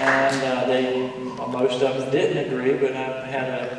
And uh, they, most of them didn't agree, but I had a,